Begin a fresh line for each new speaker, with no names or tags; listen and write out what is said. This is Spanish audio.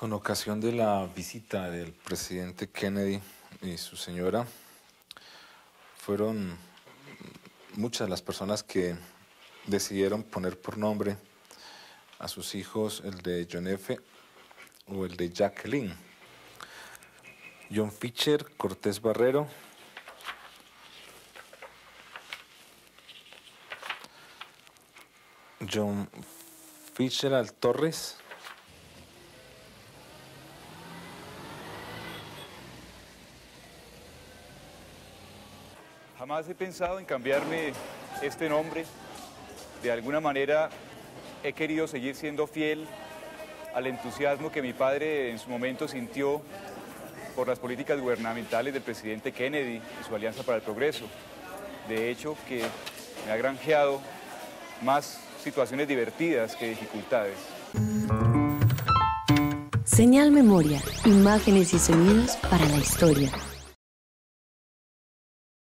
Con ocasión de la visita del presidente Kennedy y su señora, fueron muchas las personas que decidieron poner por nombre a sus hijos el de John F. o el de Jacqueline. John Fisher, Cortés Barrero, John Fisher Torres,
Jamás he pensado en cambiarme este nombre. De alguna manera he querido seguir siendo fiel al entusiasmo que mi padre en su momento sintió por las políticas gubernamentales del presidente Kennedy y su Alianza para el Progreso. De hecho, que me ha granjeado más situaciones divertidas que dificultades.
Señal Memoria, imágenes y sonidos para la historia.